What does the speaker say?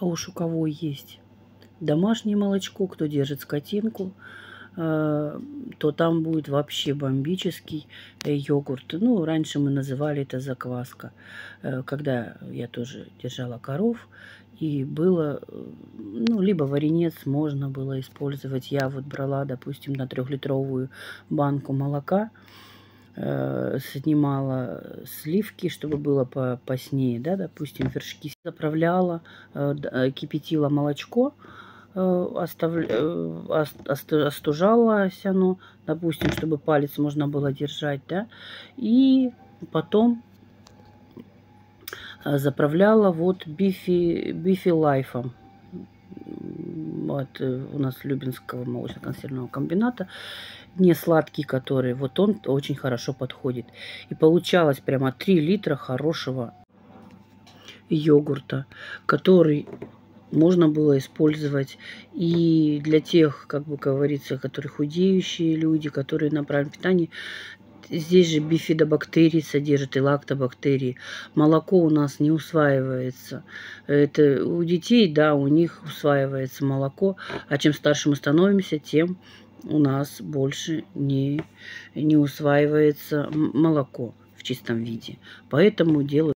А уж у кого есть домашнее молочко, кто держит скотинку, э, то там будет вообще бомбический э, йогурт. Ну, раньше мы называли это закваска. Э, когда я тоже держала коров, и было, ну, либо варенец можно было использовать. Я вот брала, допустим, на трехлитровую банку молока, снимала сливки, чтобы было по поснее, да, допустим, вершки. Заправляла, кипятила молочко, Э, оставля... Э, остужалось оно, допустим, чтобы палец можно было держать, да, и потом э, заправляла вот бифи, бифи лайфом от у нас Любинского молочно-консервного комбината, не сладкий который, вот он очень хорошо подходит. И получалось прямо 3 литра хорошего йогурта, который можно было использовать и для тех, как бы говорится, которые худеющие люди, которые на правильном питании. Здесь же бифидобактерии содержат и лактобактерии. Молоко у нас не усваивается. Это у детей, да, у них усваивается молоко. А чем старше мы становимся, тем у нас больше не, не усваивается молоко в чистом виде. Поэтому делаю